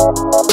Música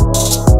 out.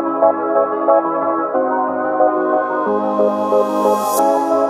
Thank you.